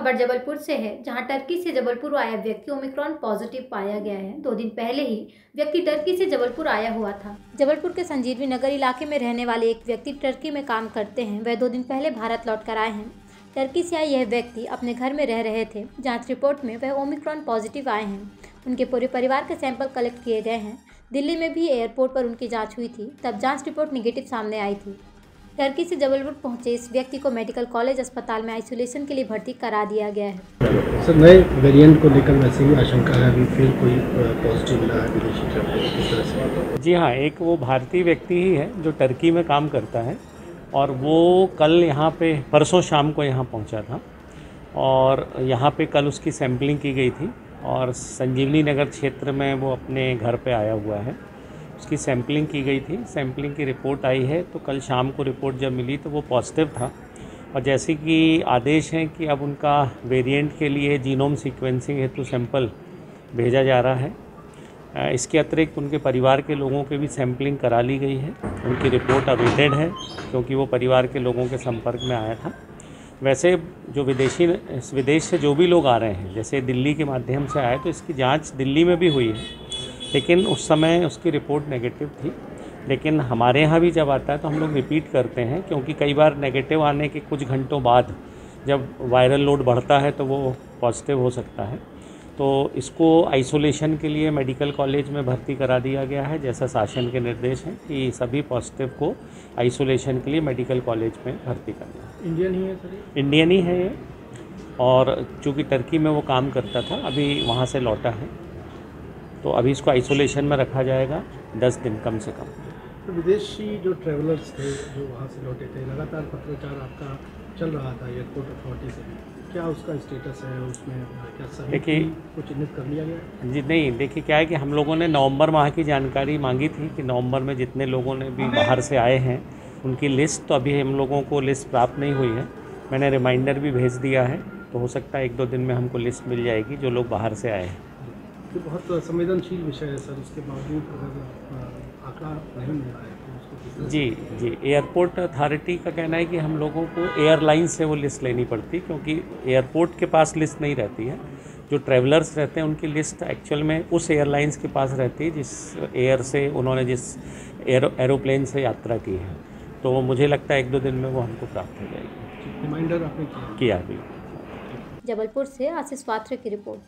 खबर जबलपुर से है, जहाँ टर्की से जबलपुर आया व्यक्ति ओमिक्रॉन पॉजिटिव पाया गया है। दो दिन पहले ही व्यक्ति टर्की से जबलपुर आया हुआ था। जबलपुर के संजीवनी नगर इलाके में रहने वाले एक व्यक्ति टर्की में काम करते हैं। वह दो दिन पहले भारत लौट कर आए हैं। टर्की से आए यह व्यक्ति अपने घर में रह रहे थे जाँच रिपोर्ट में वह ओमिक्रॉन पॉजिटिव आए हैं। उनके पूरे परिवार के सैंपल कलेक्ट किए गए हैं। दिल्ली में भी एयरपोर्ट पर उनकी जाँच हुई थी, तब जाँच रिपोर्ट निगेटिव सामने आई थी। टर्की से जबलपुर पहुँचे। इस व्यक्ति को मेडिकल कॉलेज अस्पताल में आइसोलेशन के लिए भर्ती करा दिया गया है। सर नए वेरिएंट को लेकर वैसे ही आशंका है अभी फिर कोई पॉजिटिव मिला है विदेशी ट्रैवलर किस तरह से? जी हाँ एक वो भारतीय व्यक्ति ही है जो टर्की में काम करता है और वो कल यहाँ पे परसों शाम को यहाँ पहुँचा था और यहाँ पे कल उसकी सैम्पलिंग की गई थी और संजीवनी नगर क्षेत्र में वो अपने घर पे आया हुआ है। उसकी सैम्पलिंग की गई थी। सैम्पलिंग की रिपोर्ट आई है तो कल शाम को रिपोर्ट जब मिली तो वो पॉजिटिव था। और जैसे कि आदेश हैं कि अब उनका वेरिएंट के लिए जीनोम सीक्वेंसिंग हेतु सैंपल भेजा जा रहा है। इसके अतिरिक्त उनके परिवार के लोगों के भी सैम्पलिंग करा ली गई है। उनकी रिपोर्ट अवेटेड है, क्योंकि वो परिवार के लोगों के संपर्क में आया था। वैसे जो विदेशी विदेश से जो भी लोग आ रहे हैं, जैसे दिल्ली के माध्यम से आए तो इसकी जाँच दिल्ली में भी हुई है। लेकिन उस समय उसकी रिपोर्ट नेगेटिव थी। लेकिन हमारे यहाँ भी जब आता है तो हम लोग रिपीट करते हैं क्योंकि कई बार नेगेटिव आने के कुछ घंटों बाद जब वायरल लोड बढ़ता है तो वो पॉजिटिव हो सकता है। तो इसको आइसोलेशन के लिए मेडिकल कॉलेज में भर्ती करा दिया गया है जैसा शासन के निर्देश हैं कि सभी पॉजिटिव को आइसोलेशन के लिए मेडिकल कॉलेज में भर्ती करना इंडियन ही है सर इंडियन ही है ये। और चूँकि टर्की में वो काम करता था अभी वहाँ से लौटा है। तो अभी इसको आइसोलेशन में रखा जाएगा दस दिन कम से कम। तो विदेशी जो ट्रैवलर्स थे जो वहाँ से लौटे थे लगातार पत्रचार आपका चल रहा था एयरपोर्ट अथॉरिटी से। क्या उसका स्टेटस है उसमें क्या देखिए को चिन्हित कर लिया गया जी नहीं देखिए क्या है कि हम लोगों ने नवंबर माह की जानकारी मांगी थी कि नवंबर में जितने लोगों ने भी बाहर से आए हैं उनकी लिस्ट तो अभी हम लोगों को लिस्ट प्राप्त नहीं हुई है। मैंने रिमाइंडर भी भेज दिया है तो हो सकता है एक दो दिन में हमको लिस्ट मिल जाएगी जो लोग बाहर से आए हैं। ये बहुत संवेदनशील विषय है सर इसके बावजूद अगर आंकड़ा नहीं मिल रहा है तो जी जी एयरपोर्ट अथॉरिटी का कहना है कि हम लोगों को एयरलाइन से वो लिस्ट लेनी पड़ती क्योंकि एयरपोर्ट के पास लिस्ट नहीं रहती है। जो ट्रैवलर्स रहते हैं उनकी लिस्ट एक्चुअल में उस एयरलाइंस के पास रहती है जिस एयर से उन्होंने जिस एरो एरोप्लेन से यात्रा की है। तो मुझे लगता है एक दो दिन में वो हमको प्राप्त हो जाएगी। रिमाइंडर आपने किया? किया भी। जबलपुर से आशीष पात्र की रिपोर्ट।